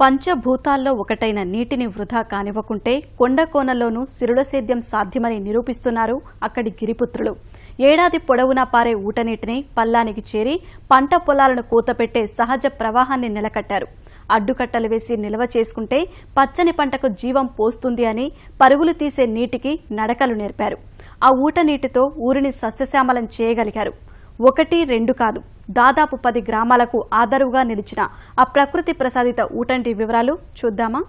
పంచభూతాల్లో ఒకటైన నీటిని వృధా కానివ్వకుంటే కొండకోనలోనూ సిరుడసేద్యం సేద్యం సాధ్యమని నిరూపిస్తున్నారు అక్కడి గిరిపుత్రులు. ఏడాది పొడవునా పారే ఊటనీటిని పల్లానికి చేరి పంట పొలాలను కూతపెట్టే సహజ ప్రవాహాన్ని నిలకట్టారు. అడ్డుకట్టలు వేసి నిల్వ చేసుకుంటే పచ్చని పంటకు జీవం పోస్తుంది అని పరుగులు తీసే నీటికి నడకలు నేర్పారు. ఆ ఊట నీటితో ఊరిని సస్యశ్యామలం చేయగలిగారు. ఒకటి రెండు కాదు. దాదాపు పది గ్రామాలకు ఆదరువుగా నిలిచిన ఆ ప్రకృతి ప్రసాదిత ఊటంటి వివరాలు చూద్దామా?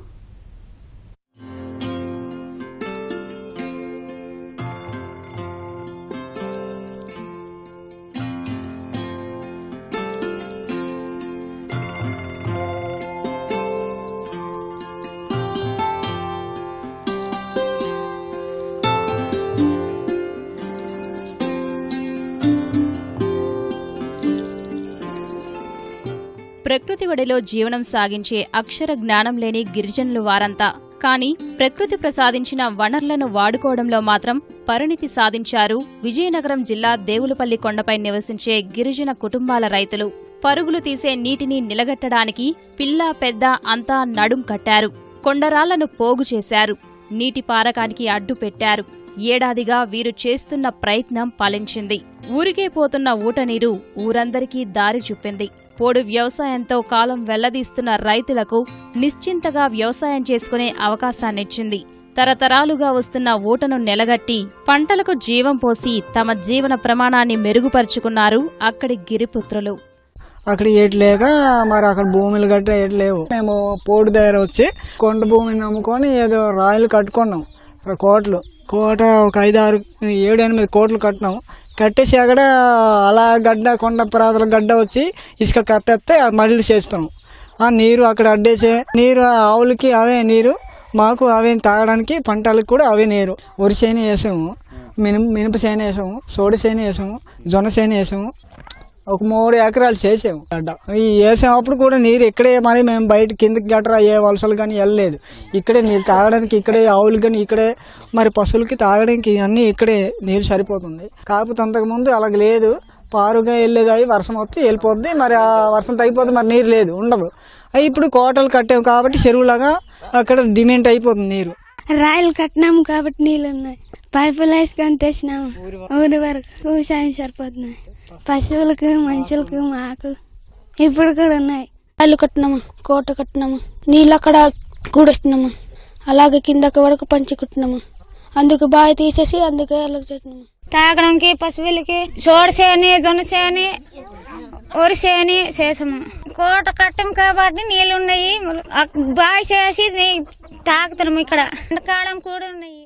ప్రకృతి ఒడిలో జీవనం సాగించే అక్షర జ్ఞానం లేని గిరిజనులు వారంతా. కానీ ప్రకృతి ప్రసాదించిన వనరులను వాడుకోవడంలో మాత్రం పరిణితి సాధించారు విజయనగరం జిల్లా దేవులపల్లి కొండపై నివసించే గిరిజన కుటుంబాల రైతులు. పరుగులు తీసే నీటిని నిలగట్టడానికి పిల్ల పెద్ద అంతా నడుం కట్టారు. కొండరాళ్ళను పోగు చేశారు. నీటి పారకానికి అడ్డు పెట్టారు. ఏడాదిగా వీరు చేస్తున్న ప్రయత్నం ఫలించింది. ఊరికే పోతున్న ఊటనీరు ఊరందరికీ దారి చూపింది. పోడు వ్యవసాయంతో కాలం వెల్లదీస్తున్న రైతులకు నిశ్చింతగా వ్యవసాయం చేసుకునే అవకాశాన్నిచ్చింది. తరతరాలుగా వస్తున్న ఊటను నెలగట్టి పంటలకు జీవం పోసి తమ జీవన ప్రమాణాన్ని మెరుగుపరుచుకున్నారు అక్కడి గిరిపుత్రులు. అక్కడ ఏట్లేక మరి అక్కడ భూములు గట్రా ఏట్లేవు మేము పోటు దగ్గర వచ్చి కొండ భూమిని నమ్ముకొని ఏదో రాయలు కట్టుకున్నాం. కోట్లు. కోట ఒక ఐదు ఆరు ఏడు ఎనిమిది కోట్లు కట్టినాం. కట్టేసి అక్కడ అలా గడ్డ కొండ ప్రాంతాల గడ్డ వచ్చి ఇసుక కట్టేస్తే మళ్ళీ చేస్తాం. ఆ నీరు అక్కడ అడ్డేసే నీరు ఆవులకి అవే నీరు మాకు అవే తాగడానికి పంటలకు కూడా అవే నీరు. వరి చేను వేసాము మినుము మినప చేను వేసాము సోడి చేను వేసాము జొన్న చేను వేసాము ఒక మూడు ఎకరాలు చేసాము. గడ్డ ఈ వేసేటప్పుడు కూడా నీరు ఇక్కడే మరి మేము బయట కిందకి గట్రా ఏ వలసలు కానీ వెళ్ళలేదు. ఇక్కడే నీళ్ళు తాగడానికి ఇక్కడే ఆవులు కానీ ఇక్కడే మరి పశువులకి తాగడానికి అన్నీ ఇక్కడే నీరు సరిపోతుంది. కాకపోతే అంతకుముందు అలాగ లేదు. పారుగా వెళ్ళేది అవి వర్షం వస్తే వెళ్ళిపోద్ది. మరి ఆ వర్షం తగ్గిపోతే మరి నీరు లేదు ఉండదు. అవి ఇప్పుడు కోటలు కట్టాము కాబట్టి చెరువులాగా అక్కడ డిమాండ్ అయిపోతుంది నీరు. రాయలు కట్టినాము కాబట్టి నీళ్ళు ఉన్నాయి. పైపులు వేసుకొని తెచ్చినాము ఊరి వరకు. వ్యవసాయం సరిపోతున్నాయి పశువులకు మనుషులకు మాకు ఇప్పుడు కూడా ఉన్నాయి. రాయలు కట్టినాము కోట కట్టినాము నీళ్ళు అక్కడ కూడొస్తున్నాము. అలాగే కిందకి వరకు పంచి కుట్టినాము. అందుకు బాగా తీసేసి అందుకే అలా చేస్తున్నాము. తాగడానికి పశువులకి చోడు చేయని జొన్న చేయని వరి చేయని చేసాము. కోట కట్టం కాబట్టి నీళ్ళు ఉన్నాయి. బావి చేసి తాగుతున్నాము ఇక్కడ. కాలం కూడా ఉన్నాయి.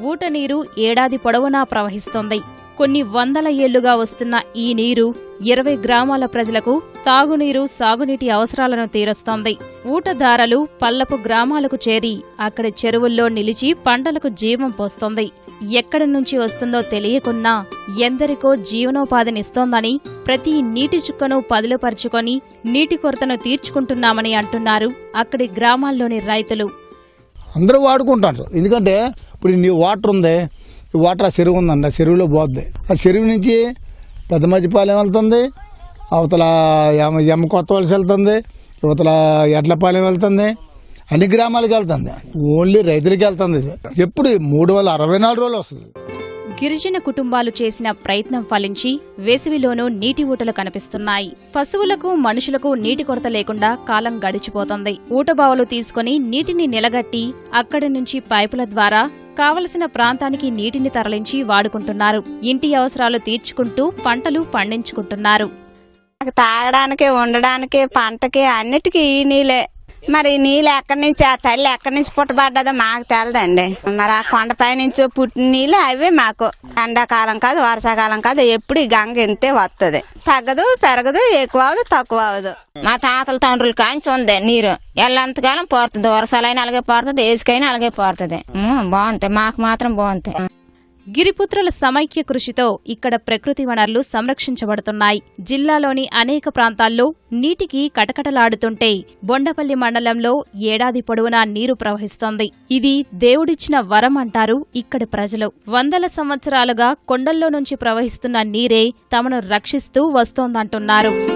ఊట నీరు ఏడాది పొడవునా ప్రవహిస్తోంది. కొన్ని వందల ఏళ్ళుగా వస్తున్న ఈ నీరు ఇరవై గ్రామాల ప్రజలకు తాగునీరు సాగునీటి అవసరాలను తీరుస్తోంది. ఊటదారలు పల్లపు గ్రామాలకు చేరి అక్కడి చెరువుల్లో నిలిచి పంటలకు జీవం పోస్తోంది. ఎక్కడి నుంచి వస్తుందో తెలియకున్నా ఎందరికో జీవనోపాధినిస్తోందని ప్రతి నీటి చుక్కను పదులుపరుచుకొని నీటి కొరతను తీర్చుకుంటున్నామని అంటున్నారు అక్కడి గ్రామాల్లోని రైతులు. అందరూ వాడుకుంటారు. ఎందుకంటే ఇప్పుడు నీ వాటర్ ఉంది ఈ వాటర్ ఆ చెరువు ఉందండి ఆ చెరువులో పోద్ది. ఆ చెరువు నుంచి పెద్ద మధ్యపాలెం వెళ్తుంది అవతల ఎమ ఎమ్మ కొత్త వలస వెళ్తుంది యువతల ఎడ్లపాలెం వెళ్తుంది అన్ని గ్రామాలకు వెళ్తుంది. ఓన్లీ రైతులకి వెళ్తుంది ఎప్పుడు మూడు వందల అరవై నాలుగు రోజులు వస్తుంది. గిరిజన కుటుంబాలు చేసిన ప్రయత్నం ఫలించి వేసవిలోనూ నీటి ఊటలు కనిపిస్తున్నాయి. పశువులకు మనుషులకు నీటి కొరత లేకుండా కాలం గడిచిపోతుంది. ఊటబావులు తీసుకుని నీటిని నిలగట్టి అక్కడి నుంచి పైపుల ద్వారా కావలసిన ప్రాంతానికి నీటిని తరలించి వాడుకుంటున్నారు. ఇంటి అవసరాలు తీర్చుకుంటూ పంటలు పండించుకుంటున్నారు. తాగడానికి ఉండడానికి పంటకి అన్నిటికీ ఈ నీళ్ళే. మరి నీళ్ళు ఎక్కడి నుంచి ఆ తల్లి ఎక్కడి నుంచి పుట్టబడ్డదో మాకు తెలదండి. మరి ఆ కొండపై నుంచి పుట్టిన నీళ్ళు అవే మాకు. ఎండాకాలం కాదు వర్షాకాలం కాదు ఎప్పుడు ఈ గంగ ఇంతే వస్తుంది తగ్గదు పెరగదు ఎక్కువ అవదు తక్కువ అవదు మా తాతల తండ్రుల కాంచి ఉంది నీరు. ఎల్లంతకాలం పోతుంది. వర్షాలైనా అలాగే పోతుంది ఏసుకైనా అలాగే పోతుంది. బాగుంటాయి మాకు మాత్రం బాగుంటాయి గిరిపుత్రుల సమైక్య కృషితో ఇక్కడ ప్రకృతి వనరులు సంరక్షించబడుతున్నాయి. జిల్లాలోని అనేక ప్రాంతాల్లో నీటికి కటకటలాడుతుంటే బొండపల్లి మండలంలో ఏడాది పొడవునా నీరు ప్రవహిస్తోంది. ఇది దేవుడిచ్చిన వరం అంటారు ఇక్కడి ప్రజలు. వందల సంవత్సరాలుగా కొండల్లో నుంచి ప్రవహిస్తున్న నీరే తమను రక్షిస్తూ వస్తోందంటున్నారు.